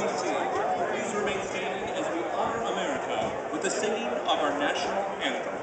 ROTC. Please remain standing as we honor America with the singing of our national anthem.